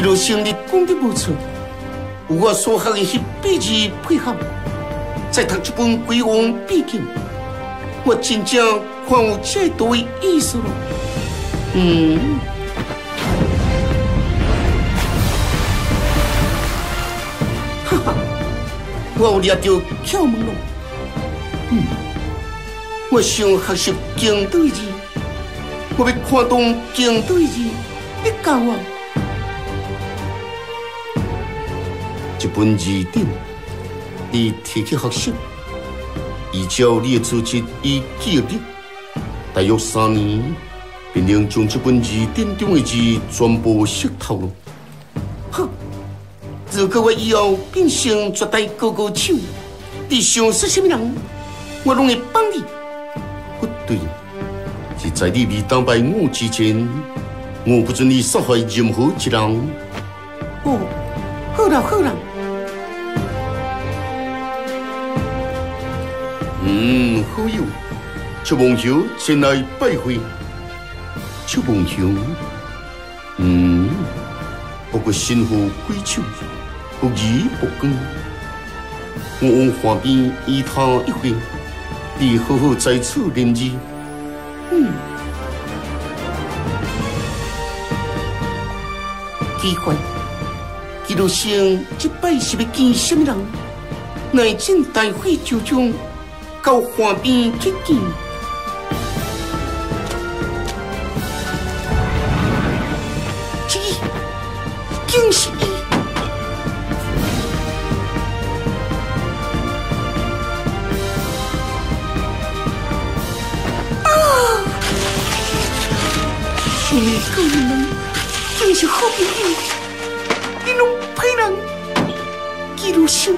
记录生你讲的无错，有我所学的迄笔字配合，再读这本《鬼王秘境》，我真正看有这多的意思了。嗯，哈哈，我有抓到窍门了。嗯，我想学习经对字，我要看懂经对字，你教我。一本字典，你提起学习，依照你的资质与记忆力，大约三年，便能将这本字典中的字全部识透了。哼！如果我以后变成绝代高高手，你想是什么人？我拢会帮你。不对，是在你未打败我之前，我不准你杀害任何一人。哦，好了好了。嗯，好友，出梦桥前来拜会。出梦桥，嗯，不过身负鬼手，不义不光。我往花边依他一回。你好好在此练字。嗯，奇怪，记录上这摆是要见什么人？乃真大会就将到花边去见。这，惊喜！你个人真是好朋友，你拢歹人，记录生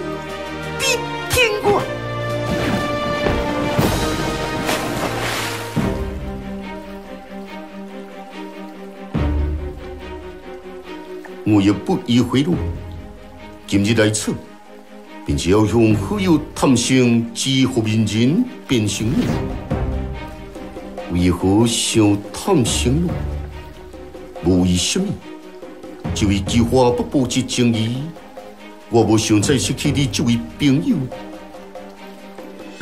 我也不依回路，今日来此，并且要向好友探寻几何民人变成你，为何想探寻我？无为什么？就为计划不保之正义，我无想再失去你这位朋友。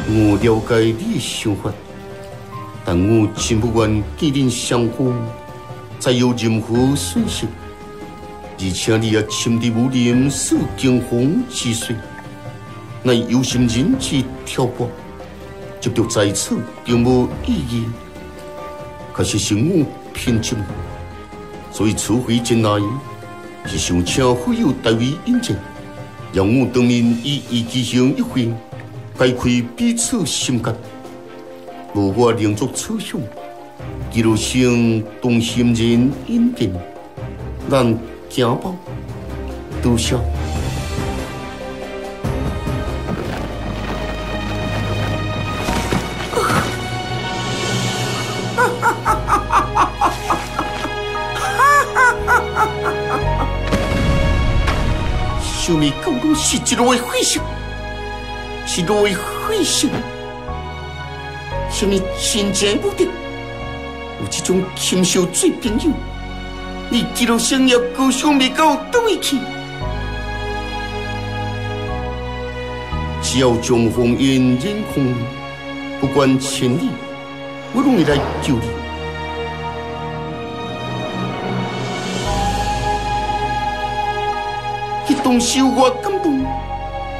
我了解你的想法，但我真不愿见恁相逢，再有任何损失。而且你也深得无念，受惊慌之水，乃有心人之挑拨，接着在此并无意义。可是是我偏执。所以，除非真来是想请会友代为引荐，让我当面以一举行一回，解开彼此心结。无我另作此想，一路上动心人引荐，咱家宝多谢。小妹讲的是一路的灰色，是路的灰色。小妹心情不定，有这种禽兽做朋友，你一路想要高尚未到倒位去？只要将红颜染红，不管千里，我拢会来救你。当时我感动，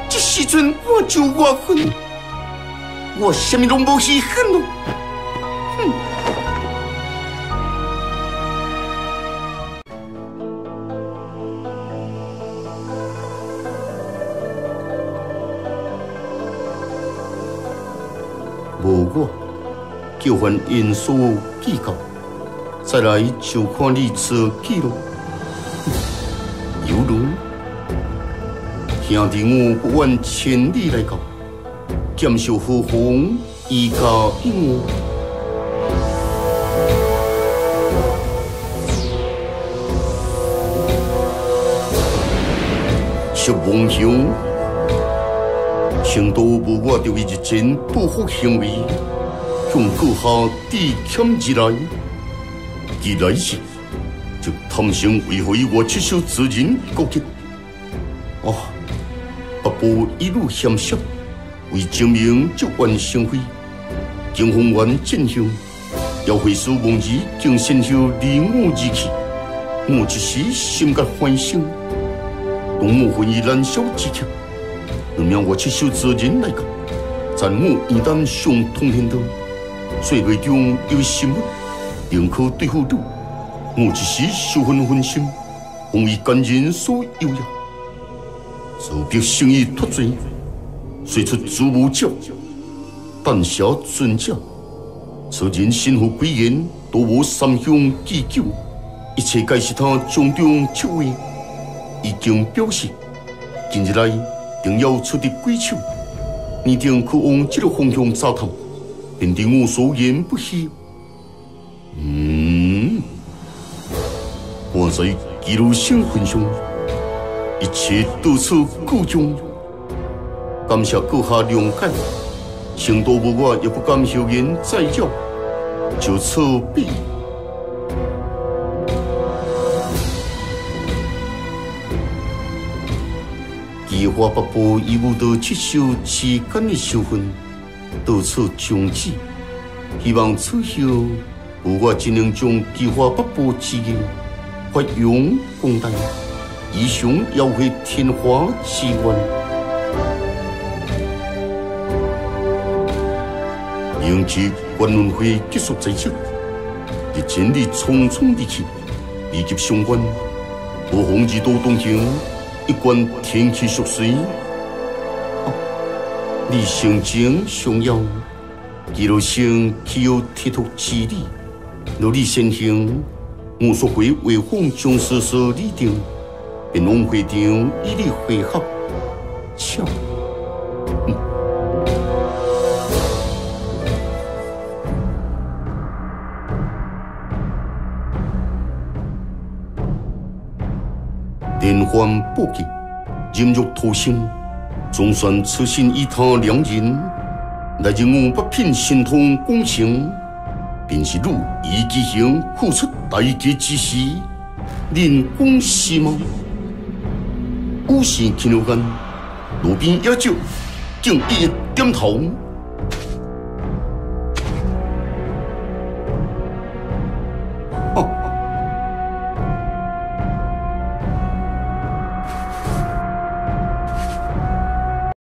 这时阵我就我恨，我什么拢无稀罕咯。哼！无我，叫唤因所计较，再来就看你自己咯。犹如。兄弟，我不远千里来到，剑袖何妨一家一我。是王兄，成都无我对为一件不法行为，向阁下抵欠而来，而来时，就贪心为何以我接受自人告急？哦，阿部一路险险，为证明救援生辉，警方员进行，要会使梦儿竟先后离我而去，我一时心觉欢喜，动物魂意燃烧之刻，能让我接受自人来讲，在我一旦上通天道，岁月中有心物，宁可对付你。我一时十分分心，奉为奸人所诱扰，自逼生意脱罪，遂出朱无教，胆小尊者，此人心腹贵言，多无三凶祭酒，一切皆是他种种策划，已经表示，近日来定要出的鬼手，你定可往这个方向查探，便对我所言不虚。嗯。我在记录新分享，一切到此告终。感谢阁下谅解，成都无我也不敢休言再教，就此毕。计划八部已无到接受期间的修分，到此终止。希望此后我尽量将计划八部之业。发扬光大，以上要会天花之愿。迎接关轮会结束在即，日前你匆匆离去，以及相关无红日都东行，一观天气熟水。你性情相邀，一路上岂有铁托之理？努力先行。我说会为奉将士所立定，并拢会场以你会合，笑。连环暴击，忍辱偷生，总算此心以他良人，来自我不品心痛功情。便是汝以之行付出代价之时，人公是吗？古时听了间，路边野酒，竟一一点头。